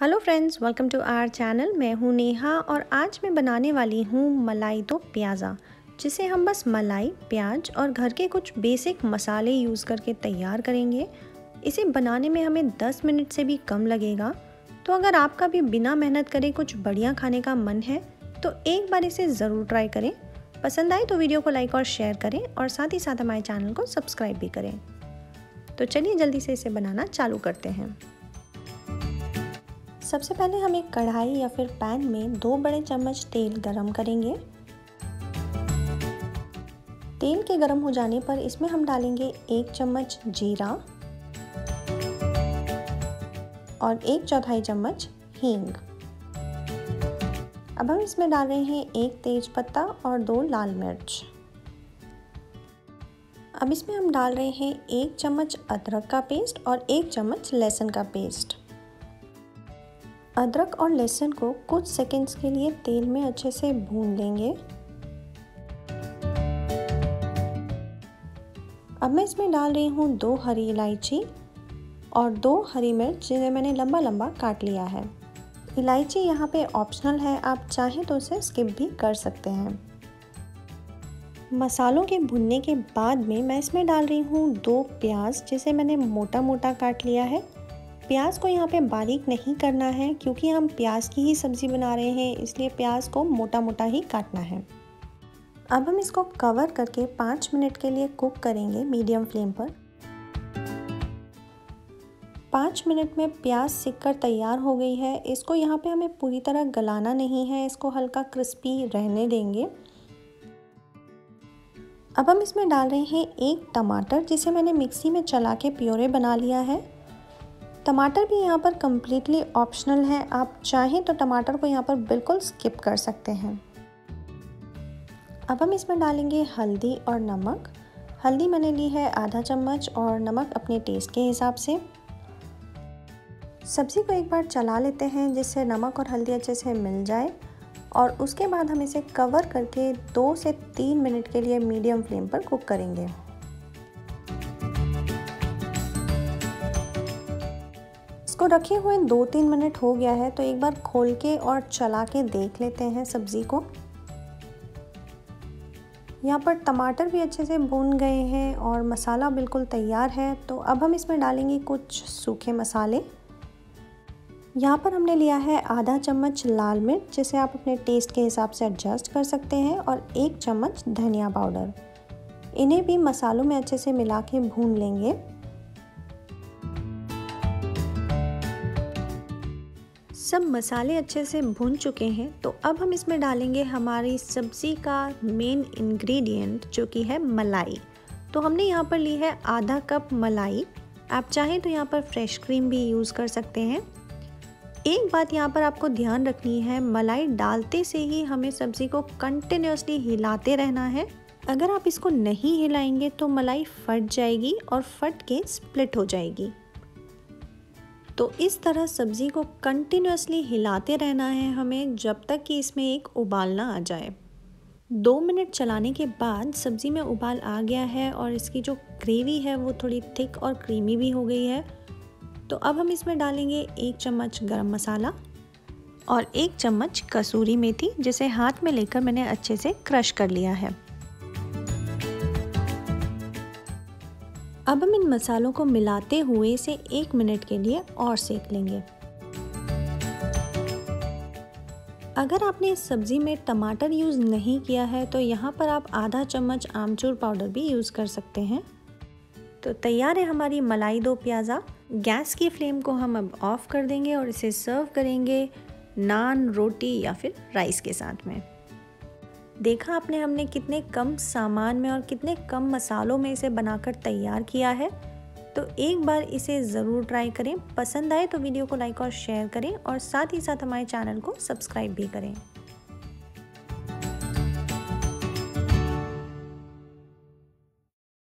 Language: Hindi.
Hello friends welcome to our channel मैं हूँ नेहा और आज मैं बनाने वाली हूँ मलाई दो प्याज़ा, जिसे हम बस मलाई, प्याज और घर के कुछ बेसिक मसाले यूज़ करके तैयार करेंगे। इसे बनाने में हमें 10 मिनट से भी कम लगेगा। तो अगर आपका भी बिना मेहनत करे कुछ बढ़िया खाने का मन है तो एक बार इसे ज़रूर ट्राई करें। पसंद आए तो वीडियो को लाइक और शेयर करें और साथ ही साथ हमारे चैनल को सब्सक्राइब भी करें। तो चलिए जल्दी से इसे बनाना चालू करते हैं। सबसे पहले हम एक कढ़ाई या फिर पैन में दो बड़े चम्मच तेल गरम करेंगे। तेल के गरम हो जाने पर इसमें हम डालेंगे एक चम्मच जीरा और एक चौथाई चम्मच हींग। अब हम इसमें डाल रहे हैं एक तेज पत्ता और दो लाल मिर्च। अब इसमें हम डाल रहे हैं एक चम्मच अदरक का पेस्ट और एक चम्मच लहसुन का पेस्ट। अदरक और लहसुन को कुछ सेकंड्स के लिए तेल में अच्छे से भून लेंगे। अब मैं इसमें डाल रही हूँ दो हरी इलायची और दो हरी मिर्च, जिन्हें मैंने लंबा लंबा काट लिया है। इलायची यहाँ पे ऑप्शनल है, आप चाहें तो उसे स्किप भी कर सकते हैं। मसालों के भुनने के बाद में मैं इसमें डाल रही हूँ दो प्याज, जिसे मैंने मोटा मोटा काट लिया है। प्याज को यहाँ पे बारीक नहीं करना है, क्योंकि हम प्याज की ही सब्ज़ी बना रहे हैं, इसलिए प्याज को मोटा मोटा ही काटना है। अब हम इसको कवर करके पाँच मिनट के लिए कुक करेंगे मीडियम फ्लेम पर। पाँच मिनट में प्याज सिक कर तैयार हो गई है। इसको यहाँ पे हमें पूरी तरह गलाना नहीं है, इसको हल्का क्रिस्पी रहने देंगे। अब हम इसमें डाल रहे हैं एक टमाटर, जिसे मैंने मिक्सी में चला के प्योरे बना लिया है। टमाटर भी यहाँ पर कम्प्लीटली ऑप्शनल है। आप चाहें तो टमाटर को यहाँ पर बिल्कुल स्किप कर सकते हैं। अब हम इसमें डालेंगे हल्दी और नमक। हल्दी मैंने ली है आधा चम्मच और नमक अपने टेस्ट के हिसाब से। सब्ज़ी को एक बार चला लेते हैं जिससे नमक और हल्दी अच्छे से मिल जाए और उसके बाद हम इसे कवर करके दो से तीन मिनट के लिए मीडियम फ्लेम पर कुक करेंगे। इसको रखे हुए दो तीन मिनट हो गया है तो एक बार खोल के और चला के देख लेते हैं सब्ज़ी को। यहाँ पर टमाटर भी अच्छे से भून गए हैं और मसाला बिल्कुल तैयार है तो अब हम इसमें डालेंगे कुछ सूखे मसाले। यहाँ पर हमने लिया है आधा चम्मच लाल मिर्च, जिसे आप अपने टेस्ट के हिसाब से एडजस्ट कर सकते हैं, और एक चम्मच धनिया पाउडर। इन्हें भी मसालों में अच्छे से मिला के भून लेंगे। सब मसाले अच्छे से भुन चुके हैं तो अब हम इसमें डालेंगे हमारी सब्ज़ी का मेन इंग्रेडिएंट जो कि है मलाई। तो हमने यहाँ पर ली है आधा कप मलाई। आप चाहें तो यहाँ पर फ्रेश क्रीम भी यूज़ कर सकते हैं। एक बात यहाँ पर आपको ध्यान रखनी है, मलाई डालते से ही हमें सब्ज़ी को कंटिन्यूसली हिलाते रहना है। अगर आप इसको नहीं हिलाएँगे तो मलाई फट जाएगी और फट के स्प्लिट हो जाएगी। तो इस तरह सब्ज़ी को कंटिन्यूसली हिलाते रहना है हमें जब तक कि इसमें एक उबाल ना आ जाए। दो मिनट चलाने के बाद सब्ज़ी में उबाल आ गया है और इसकी जो ग्रेवी है वो थोड़ी थिक और क्रीमी भी हो गई है। तो अब हम इसमें डालेंगे एक चम्मच गरम मसाला और एक चम्मच कसूरी मेथी, जिसे हाथ में लेकर मैंने अच्छे से क्रश कर लिया है। अब हम इन मसालों को मिलाते हुए इसे एक मिनट के लिए और सेक लेंगे। अगर आपने इस सब्ज़ी में टमाटर यूज़ नहीं किया है तो यहाँ पर आप आधा चम्मच आमचूर पाउडर भी यूज़ कर सकते हैं। तो तैयार है हमारी मलाई दो प्याज़ा। गैस की फ्लेम को हम अब ऑफ़ कर देंगे और इसे सर्व करेंगे नान, रोटी या फिर राइस के साथ में। देखा आपने हमने कितने कम सामान में और कितने कम मसालों में इसे बनाकर तैयार किया है? तो एक बार इसे ज़रूर ट्राई करें। पसंद आए तो वीडियो को लाइक और शेयर करें और साथ ही साथ हमारे चैनल को सब्सक्राइब भी करें।